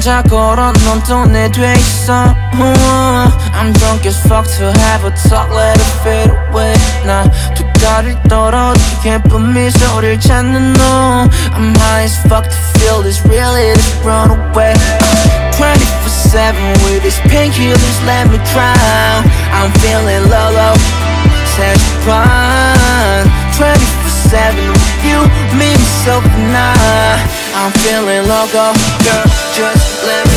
혼자 걸어 넌또내돼 있어 I'm drunk as fuck to have a talk let it fade away 나두 다리 떨어지게 뿜미 소리를 찾는 너 I'm high as fuck to feel this really just run away 24-7 with these painkillers let me drown I'm feeling low low 사실 24-7 with you me myself and I I'm feeling loco Girl just let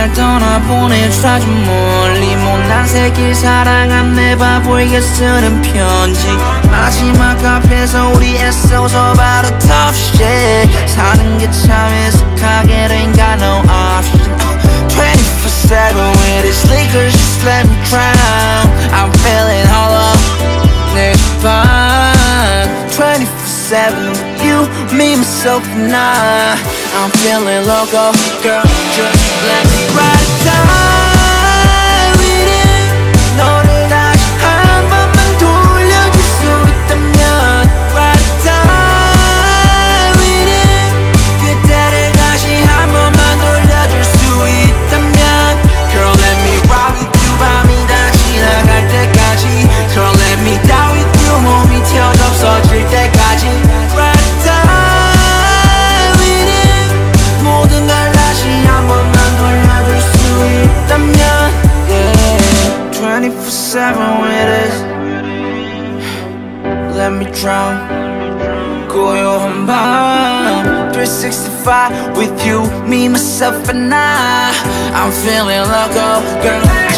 날 떠나보내주라 좀 멀리 못난 새끼 사랑 안내 바보에게 쓰는 편지. 마지막 앞에서 우리 애써서 바로 tough shit 사는 게 참 애석하게 된가 no 24-7 with you, me, myself and I I'm feeling loco, girl, just let me ride down drown. Go your mom 365 with you, me, myself and I. I'm feeling loco, girl.